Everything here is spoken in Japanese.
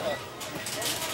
何?